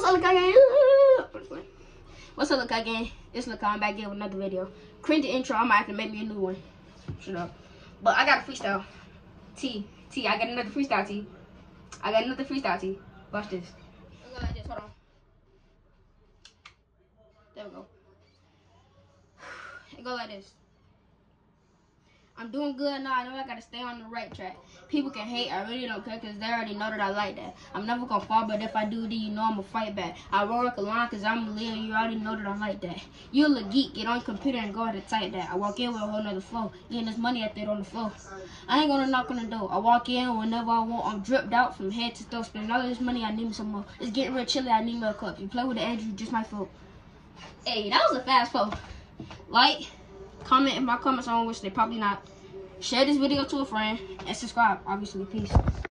What's up, gang? What's up, gang? It's Lil Ky back again with another video. Cringe intro. I might have to make me a new one. Shut up. But I got a freestyle. T. T. I got another freestyle, T. I got another freestyle, T. Watch this. Like this. Hold on. There we go. It go like this. I'm doing good now. I know I gotta stay on the right track. People can hate, I really don't care because they already know that I like that. I'm never gonna fall, but if I do, then you know I'm gonna fight back. I work a line because I'm a Leo, you already know that I like that. You a geek, get on your computer and go ahead and type that. I walk in with a whole nother flow, getting this money out there on the floor. I ain't gonna knock on the door. I walk in whenever I want. I'm dripped out from head to toe. Spending all this money, I need me some more. It's getting real chilly, I need me a cup. You play with the edge, you just might fall. Hey, that was a fast flow. Like, comment in my comments on which they probably not. Share this video to a friend and subscribe, obviously. Peace.